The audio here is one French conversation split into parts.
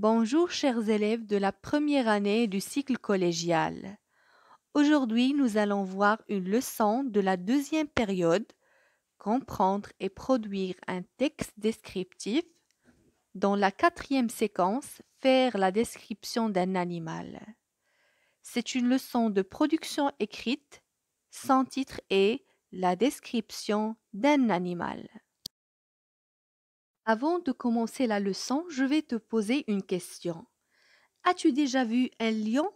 Bonjour chers élèves de la première année du cycle collégial. Aujourd'hui, nous allons voir une leçon de la deuxième période, comprendre et produire un texte descriptif. Dans la quatrième séquence, faire la description d'un animal. C'est une leçon de production écrite. Son titre est La description d'un animal. Avant de commencer la leçon, je vais te poser une question. As-tu déjà vu un lion?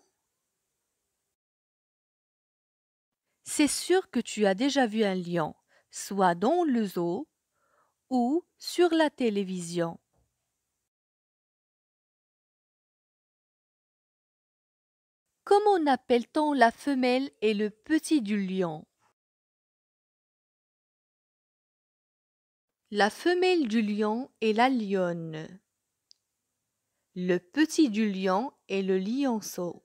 C'est sûr que tu as déjà vu un lion, soit dans le zoo ou sur la télévision. Comment appelle-t-on la femelle et le petit du lion? La femelle du lion est la lionne. Le petit du lion est le lionceau.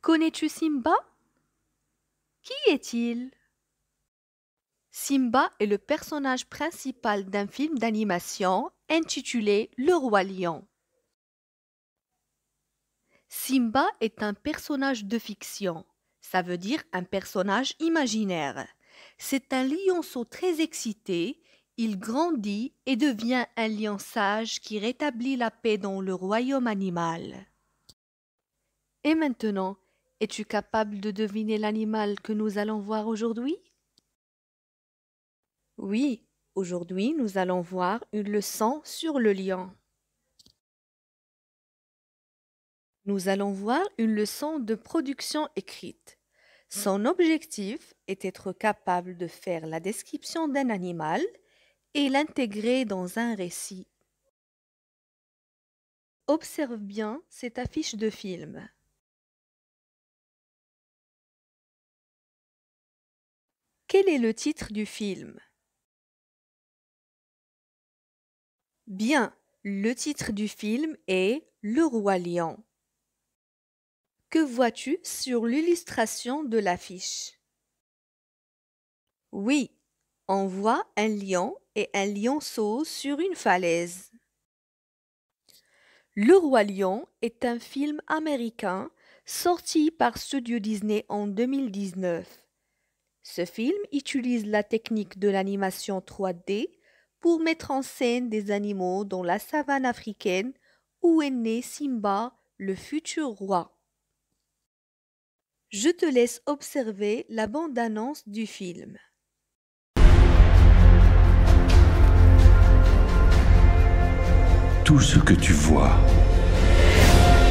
Connais-tu Simba? Qui est-il? Simba est le personnage principal d'un film d'animation intitulé Le roi lion. Simba est un personnage de fiction, ça veut dire un personnage imaginaire. C'est un lionceau très excité, il grandit et devient un lion sage qui rétablit la paix dans le royaume animal. Et maintenant, es-tu capable de deviner l'animal que nous allons voir aujourd'hui? Oui, aujourd'hui nous allons voir une leçon sur le lion. Nous allons voir une leçon de production écrite. Son objectif est d'être capable de faire la description d'un animal et l'intégrer dans un récit. Observe bien cette affiche de film. Quel est le titre du film? Bien, le titre du film est Le roi lion. Que vois-tu sur l'illustration de l'affiche? Oui, on voit un lion et un lionceau sur une falaise. Le roi lion est un film américain sorti par Studio Disney en 2019. Ce film utilise la technique de l'animation 3D pour mettre en scène des animaux dans la savane africaine où est né Simba, le futur roi. Je te laisse observer la bande-annonce du film. Tout ce que tu vois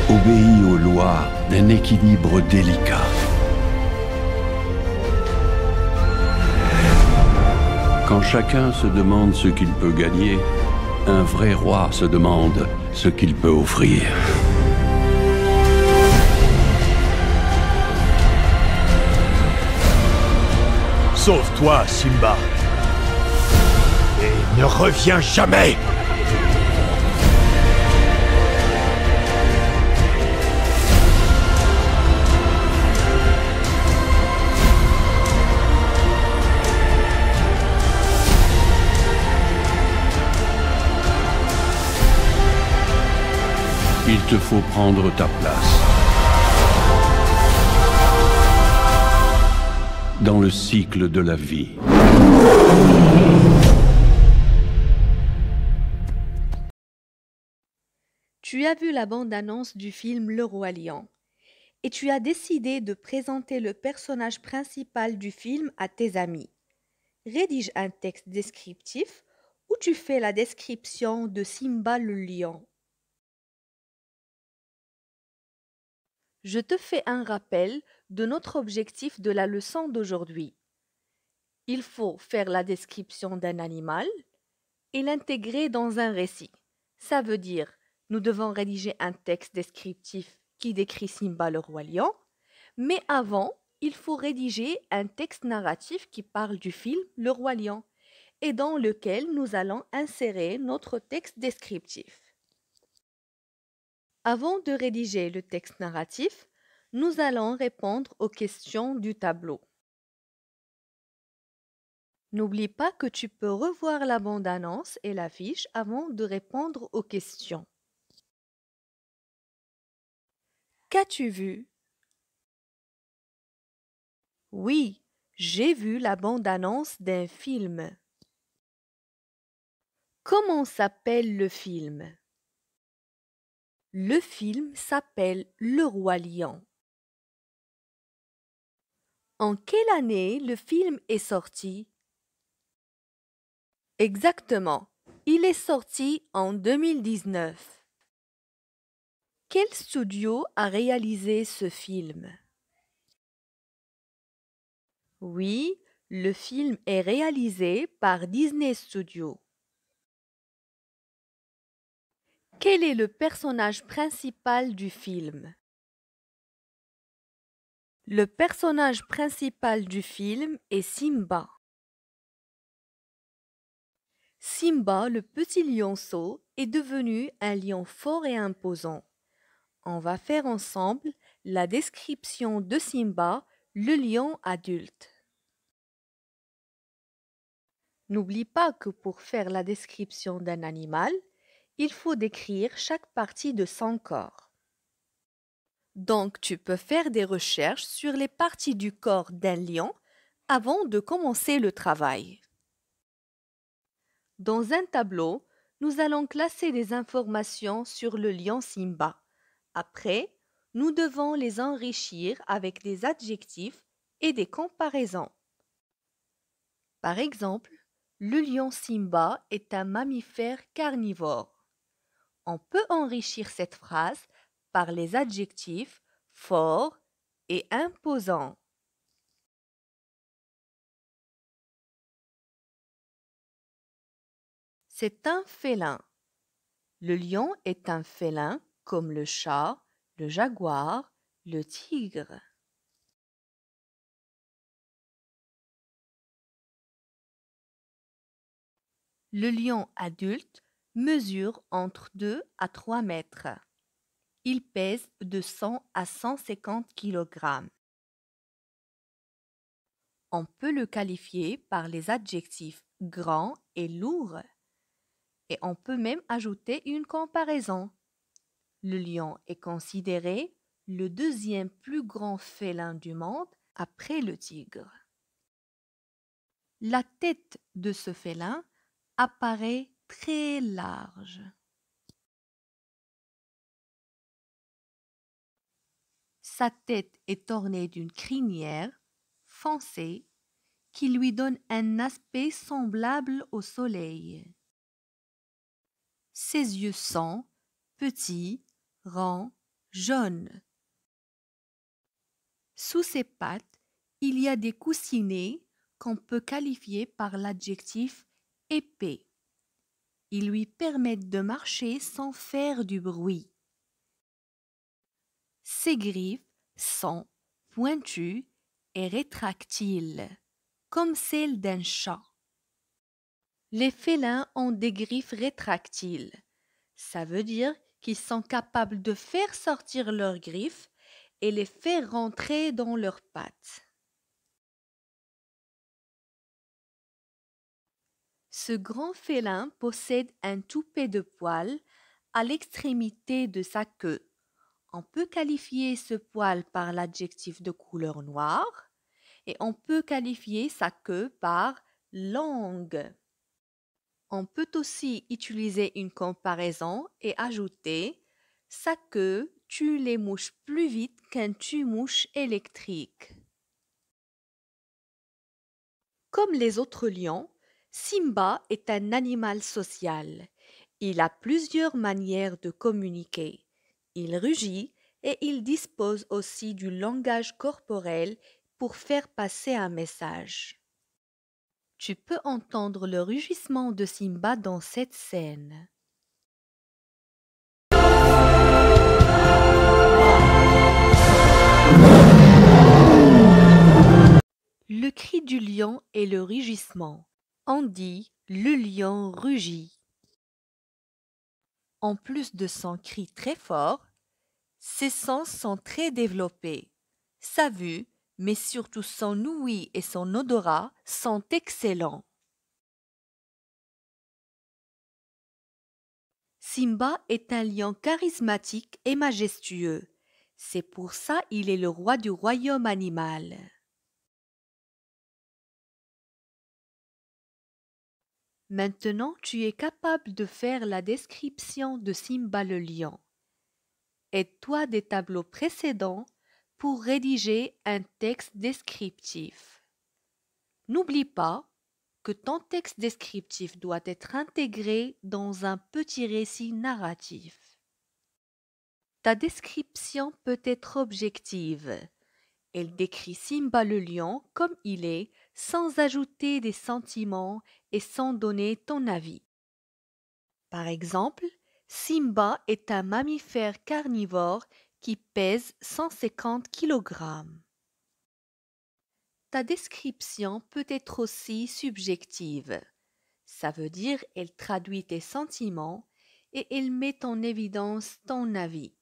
obéit aux lois d'un équilibre délicat. Quand chacun se demande ce qu'il peut gagner, un vrai roi se demande ce qu'il peut offrir. Sauve-toi, Simba. Et ne reviens jamais Il te faut prendre ta place. Dans le cycle de la vie. Tu as vu la bande-annonce du film Le Roi Lion et tu as décidé de présenter le personnage principal du film à tes amis. Rédige un texte descriptif où tu fais la description de Simba le lion. Je te fais un rappel de notre objectif de la leçon d'aujourd'hui. Il faut faire la description d'un animal et l'intégrer dans un récit. Ça veut dire, nous devons rédiger un texte descriptif qui décrit Simba le roi lion, mais avant, il faut rédiger un texte narratif qui parle du film Le roi lion et dans lequel nous allons insérer notre texte descriptif. Avant de rédiger le texte narratif, nous allons répondre aux questions du tableau. N'oublie pas que tu peux revoir la bande-annonce et l'affiche avant de répondre aux questions. Qu'as-tu vu? Oui, j'ai vu la bande-annonce d'un film. Comment s'appelle le film? Le film s'appelle Le Roi Lion. En quelle année le film est sorti? Exactement. Il est sorti en 2019. Quel studio a réalisé ce film? Oui, le film est réalisé par Disney Studio. Quel est le personnage principal du film? Le personnage principal du film est Simba. Simba, le petit lionceau, est devenu un lion fort et imposant. On va faire ensemble la description de Simba, le lion adulte. N'oublie pas que pour faire la description d'un animal, il faut décrire chaque partie de son corps. Donc tu peux faire des recherches sur les parties du corps d'un lion avant de commencer le travail. Dans un tableau, nous allons classer des informations sur le lion Simba. Après, nous devons les enrichir avec des adjectifs et des comparaisons. Par exemple, le lion Simba est un mammifère carnivore. On peut enrichir cette phrase par les adjectifs fort et imposant. C'est un félin. Le lion est un félin comme le chat, le jaguar, le tigre. Le lion adulte mesure entre 2 à 3 mètres. Il pèse de 100 à 150 kg. On peut le qualifier par les adjectifs grand et lourd et on peut même ajouter une comparaison. Le lion est considéré le deuxième plus grand félin du monde après le tigre. La tête de ce félin apparaît très large. Sa tête est ornée d'une crinière foncée qui lui donne un aspect semblable au soleil. Ses yeux sont petits, ronds, jaunes. Sous ses pattes, il y a des coussinets qu'on peut qualifier par l'adjectif épais. Ils lui permettent de marcher sans faire du bruit. Ses griffes sont pointues et rétractiles, comme celles d'un chat. Les félins ont des griffes rétractiles. Ça veut dire qu'ils sont capables de faire sortir leurs griffes et les faire rentrer dans leurs pattes. Ce grand félin possède un toupet de poils à l'extrémité de sa queue. On peut qualifier ce poil par l'adjectif de couleur noire et on peut qualifier sa queue par longue. On peut aussi utiliser une comparaison et ajouter sa queue tue les mouches plus vite qu'un tue-mouche électrique. Comme les autres lions, Simba est un animal social. Il a plusieurs manières de communiquer. Il rugit et il dispose aussi du langage corporel pour faire passer un message. Tu peux entendre le rugissement de Simba dans cette scène. Le cri du lion est le rugissement. On dit le lion rugit. En plus de son cri très fort, ses sens sont très développés. Sa vue, mais surtout son ouïe et son odorat sont excellents. Simba est un lion charismatique et majestueux. C'est pour ça il est le roi du royaume animal. Maintenant, tu es capable de faire la description de Simba le lion. Aide-toi des tableaux précédents pour rédiger un texte descriptif. N'oublie pas que ton texte descriptif doit être intégré dans un petit récit narratif. Ta description peut être objective. Elle décrit Simba le lion comme il est, sans ajouter des sentiments et sans donner ton avis. Par exemple, Simba est un mammifère carnivore qui pèse 150 kg. Ta description peut être aussi subjective. Ça veut dire elle traduit tes sentiments et elle met en évidence ton avis.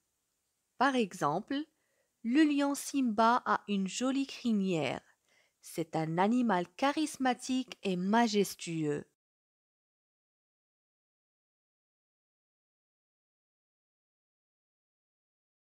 Par exemple, le lion Simba a une jolie crinière. C'est un animal charismatique et majestueux.